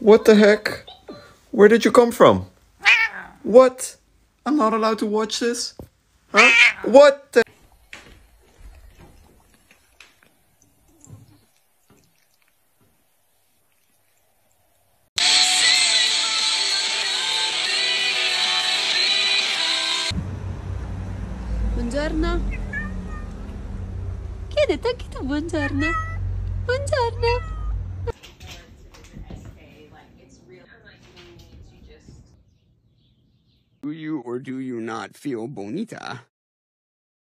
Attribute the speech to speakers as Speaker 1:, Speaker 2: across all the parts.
Speaker 1: What the heck? Where did you come from? What? I'm not allowed to watch this? Huh? What the?
Speaker 2: Buongiorno. Chiedete anche tu buongiorno. Buongiorno.
Speaker 3: You or do you not feel bonita?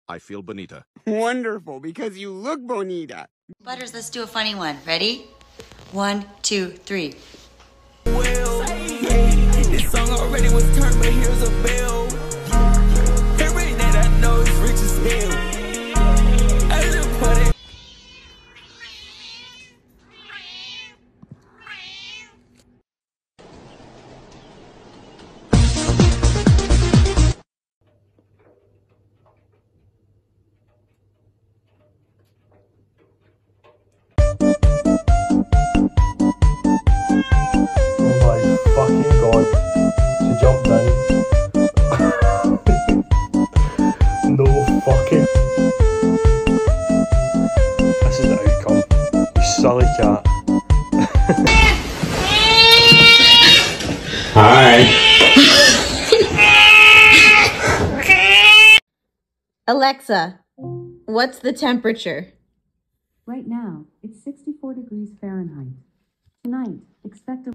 Speaker 4: I feel bonita.
Speaker 3: Wonderful, because you look bonita.
Speaker 5: Butters, let's do a funny one. Ready? One, two, three.
Speaker 6: This song already was turned, but here's a bell.
Speaker 7: You silly cat.
Speaker 8: Alexa, what's the temperature?
Speaker 2: Right now, it's 64 degrees Fahrenheit. Tonight, expect a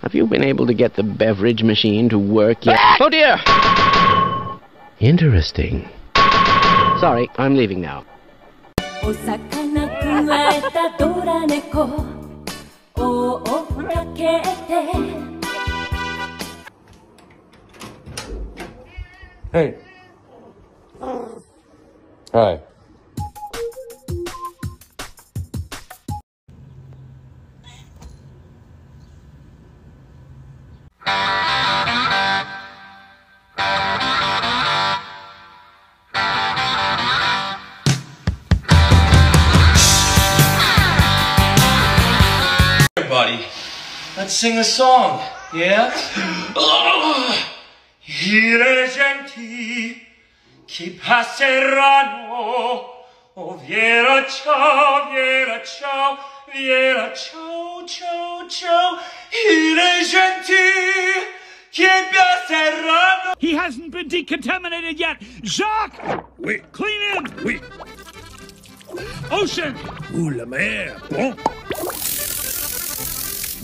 Speaker 9: Have you been able to get the beverage machine to work yet? Ah! Oh dear! Interesting. Sorry, I'm leaving now.
Speaker 2: お魚くわえたドラ猫追っかけて
Speaker 7: Hey. Hi.
Speaker 6: Let's sing a song, yeah? I regenti chi passeranno, oh viera ciao, viera ciao, viera ciao, ciao, ciao, I regenti chi passeranno.
Speaker 10: He hasn't been decontaminated yet. Jacques! Oui. Clean in! Oui. Ocean! Ouh, la mer. Bon.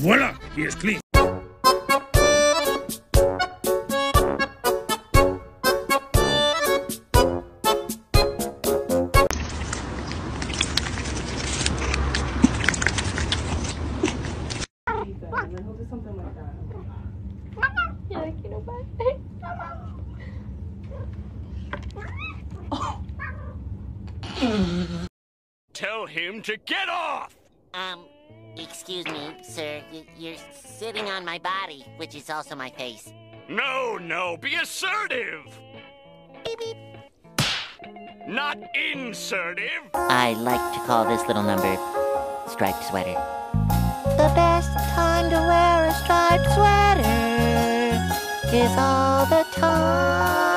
Speaker 10: Voilà, he is clean. Tell him to get off!
Speaker 5: Um, excuse me, sir. Y- you're sitting on my body, which is also my face.
Speaker 10: No, no, be assertive! Not insertive!
Speaker 5: I like to call this little number striped sweater. The best time to wear a striped sweater is all the time.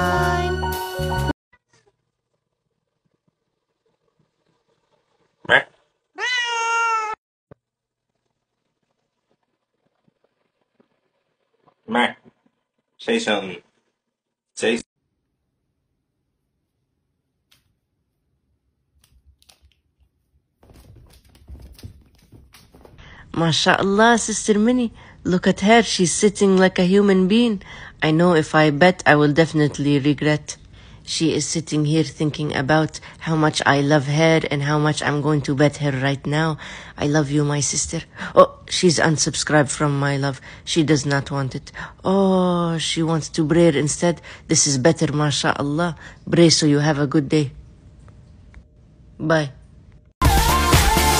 Speaker 6: Say something. Say
Speaker 11: MashaAllah, Sister Minnie. Look at her. She's sitting like a human being. I know if I bet, I will definitely regret. She is sitting here thinking about how much I love her and how much I'm going to bet her right now. I love you, my sister. Oh, she's unsubscribed from my love. She does not want it. Oh, she wants to pray instead. This is better, MashaAllah. Pray so you have a good day. Bye.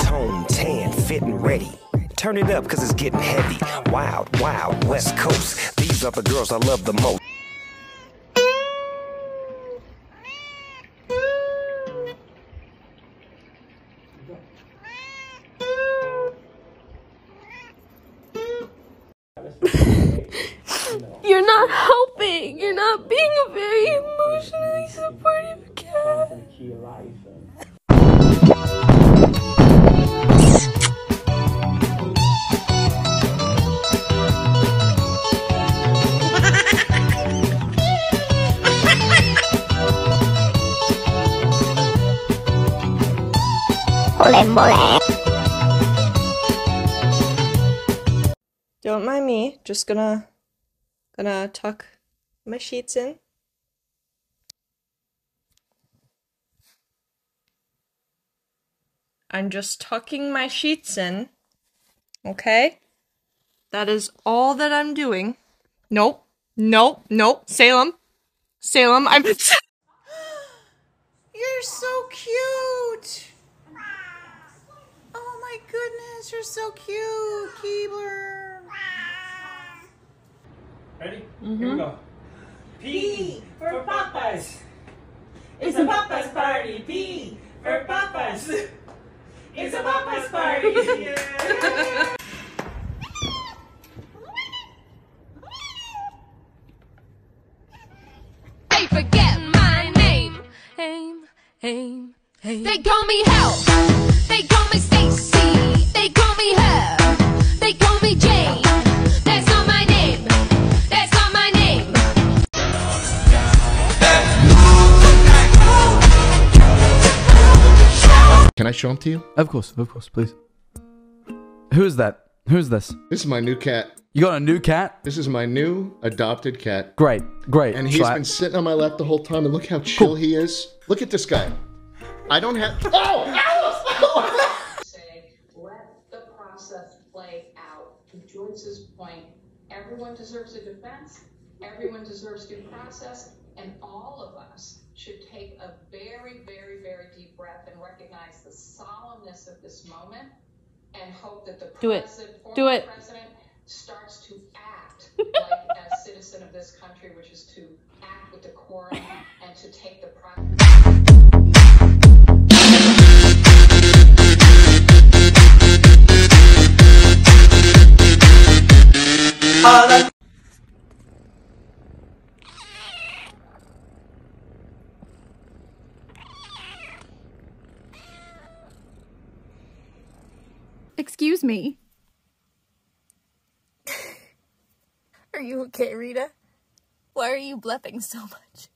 Speaker 12: Tone, tan, fit and ready. Turn it up cause it's getting heavy. Wild, wild, West Coast. These are the girls I love the most.
Speaker 7: You're not helping. You're not being a very emotionally supportive cat.
Speaker 13: Don't mind me, just gonna gonna tuck my sheets in. I'm just tucking my sheets in. Okay? That is all that I'm doing. Nope. Nope. Nope. Salem. Salem. I'm You're so cute. Oh my goodness, you're so cute, Keebler.
Speaker 7: Ready?
Speaker 13: Mhm.
Speaker 7: Here we go. P for Popeyes. It's a Popeyes party. P for Popeyes. It's a Popeyes party. Yeah.
Speaker 14: They forget my name. Aim, aim, aim. They call me Help.
Speaker 15: I show them to you?
Speaker 16: Of course, of course, please. Who is that? Who's this?
Speaker 15: This is my new cat.
Speaker 16: You got a new cat?
Speaker 15: This is my new adopted cat.
Speaker 16: Great, great.
Speaker 15: And he's
Speaker 16: Shall I-
Speaker 15: been sitting on my lap the whole time, and look how chill he is. Look at this guy. I don't have. Oh!
Speaker 17: say, let the process play out. To Joyce's point, everyone deserves a defense, everyone deserves due process, and all of us should take a very, very, very deep breath and recognize the solemnness of this moment and hope that the
Speaker 13: Do it.
Speaker 17: president,
Speaker 13: Do it.
Speaker 17: president starts to act like a citizen of this country, which is to act with decorum and to take the process.
Speaker 18: Me. Are you okay, Rita? Why are you blepping so much?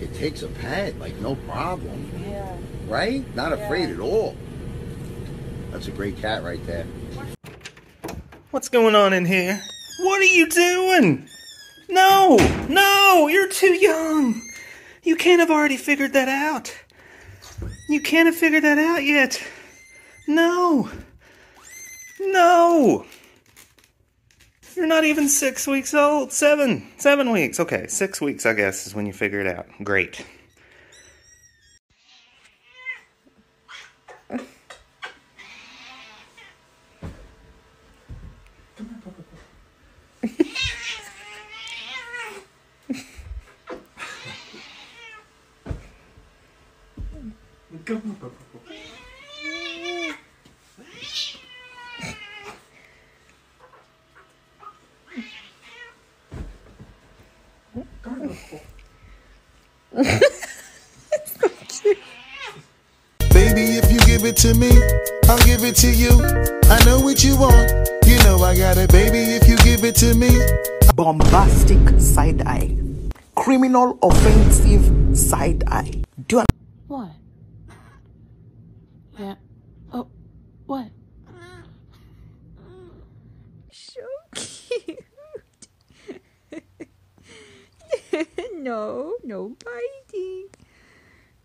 Speaker 19: It takes a pet, like no problem. Yeah. Right? Not afraid at all. That's a great cat right there.
Speaker 20: What's going on in here? What are you doing? No, no, you're too young. You can't have already figured that out. You can't have figured that out yet. No. No. You're not even six weeks old. Seven. Seven weeks. Okay, six weeks, I guess, is when you figure it out. Great.
Speaker 21: Baby, if you give it to me, I'll give it to you. I know what you want. You know I got it, baby, if you give it to me.
Speaker 22: bombastic side eye, criminal offensive side eye. Do you
Speaker 23: What? Yeah. Oh, what?
Speaker 8: So cute. No, no biting.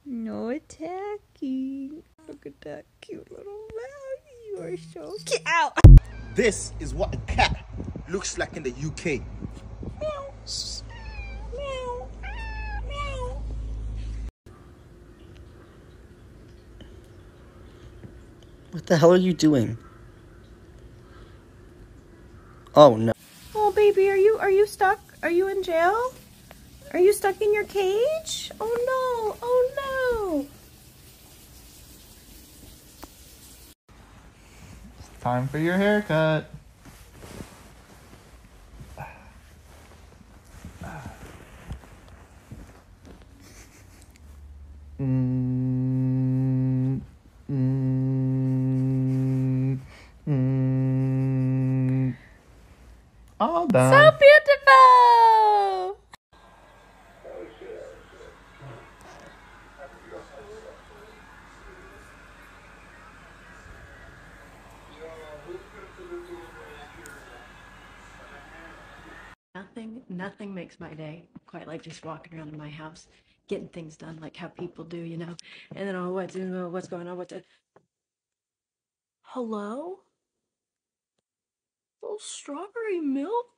Speaker 8: No attacking. Look at that cute little mouth. You are so cute. Ow!
Speaker 19: This is what a cat looks like in the UK. Meow. Meow. Meow.
Speaker 22: What the hell are you doing? Oh no.
Speaker 8: Oh, baby, are you are you stuck? Are you in jail? Are you stuck in your cage? Oh no, oh no.
Speaker 1: It's time for your haircut. Mm,
Speaker 16: mm,
Speaker 8: mm. mm. mm.
Speaker 16: All done.
Speaker 8: So beautiful.
Speaker 24: Nothing, makes my day quite like just walking around in my house, getting things done like how people do, you know. And then oh, what's uh, what's going on? What's it? Hello? Little strawberry milk?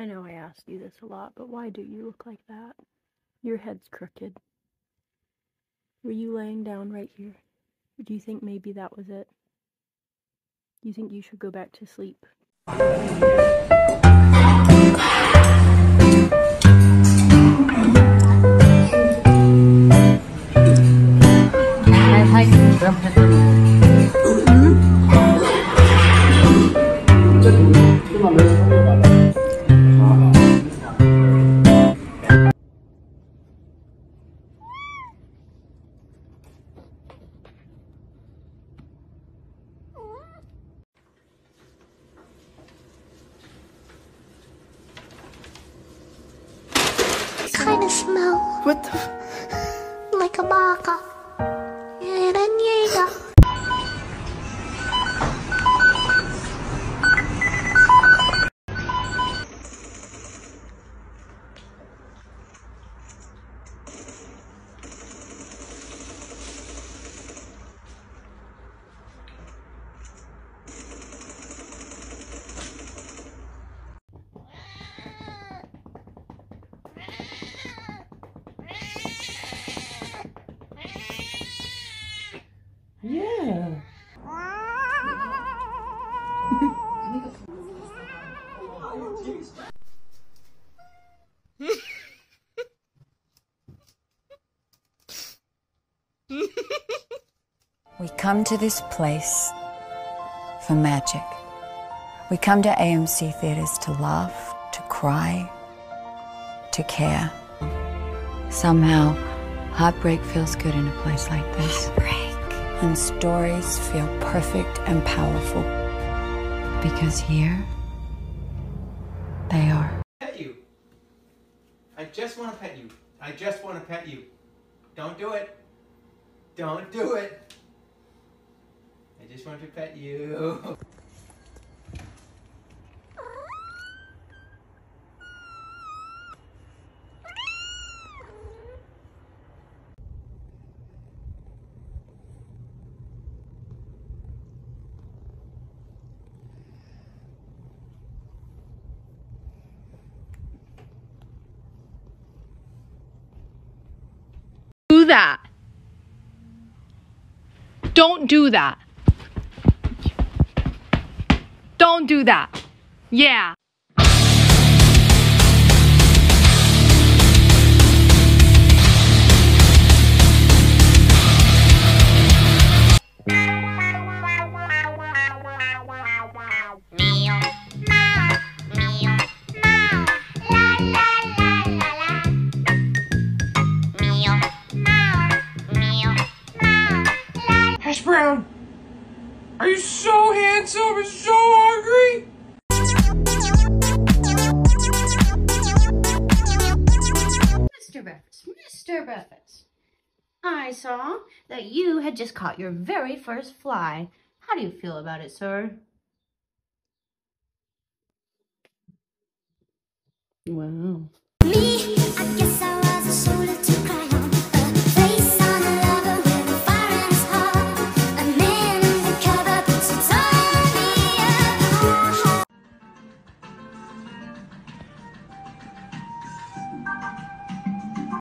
Speaker 24: I know I asked you this a lot, but why do you look like that? Your head's crooked. Were you laying down right here? Or do you think maybe that was it? You think you should go back to sleep?
Speaker 25: We come to this place for magic. We come to AMC theaters to laugh, to cry, to care. Somehow, heartbreak feels good in a place like this. Heartbreak. And stories feel perfect and powerful. Because here, they are.
Speaker 26: pet you. I just want to pet you. I just want to pet you. Don't do it. Don't do it. I just want to pet you.
Speaker 13: that. Don't do that. Don't do that. Yeah.
Speaker 27: Saw that you had just caught your very first fly. How do you feel about it, sir?
Speaker 24: Wow.